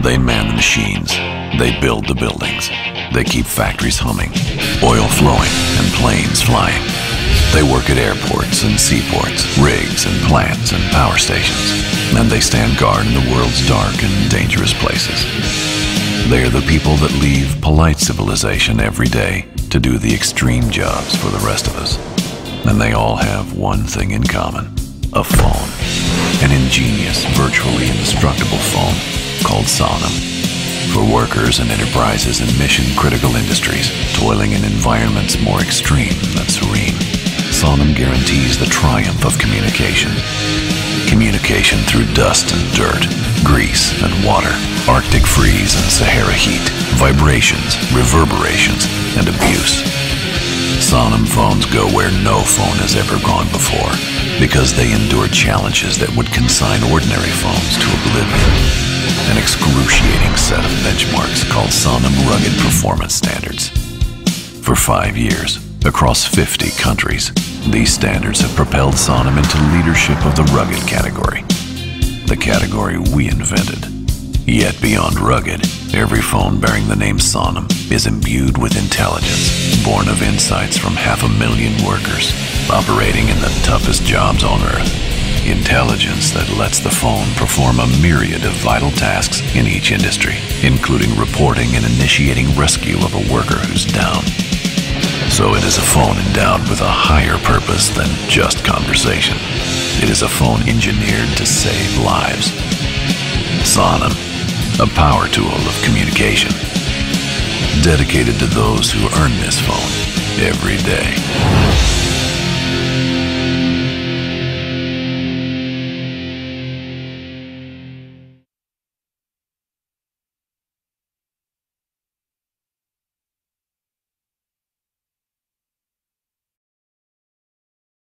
They man the machines. They build the buildings. They keep factories humming, oil flowing, and planes flying. They work at airports and seaports, rigs and plants and power stations. And they stand guard in the world's dark and dangerous places. They are the people that leave polite civilization every day to do the extreme jobs for the rest of us. And they all have one thing in common a phone. An ingenious, virtually indestructible phone called. For workers and enterprises in mission critical industries, toiling in environments more extreme than serene, Sonim guarantees the triumph of communication. Communication through dust and dirt, grease and water, Arctic freeze and Sahara heat, vibrations, reverberations, and abuse. Sonim phones go where no phone has ever gone before because they endure challenges that would consign ordinary phones to oblivion. An excruciating set of benchmarks called Sonim Rugged Performance Standards. For five years, across 50 countries, these standards have propelled Sonim into leadership of the rugged category, the category we invented. Yet beyond rugged, every phone bearing the name Sonim is imbued with intelligence, born of insights from half a million workers operating in the toughest jobs on Earth. Intelligence that lets the phone perform a myriad of vital tasks in each industry, including reporting and initiating rescue of a worker who's down. So it is a phone endowed with a higher purpose than just conversation. It is a phone engineered to save lives. Sonim, a power tool of communication, dedicated to those who earn this phone every day.